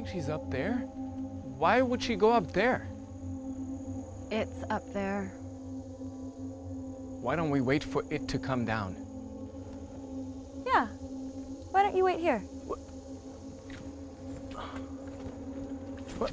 think she's up there? Why would she go up there? It's up there. Why don't we wait for it to come down? Yeah. Why don't you wait here? What?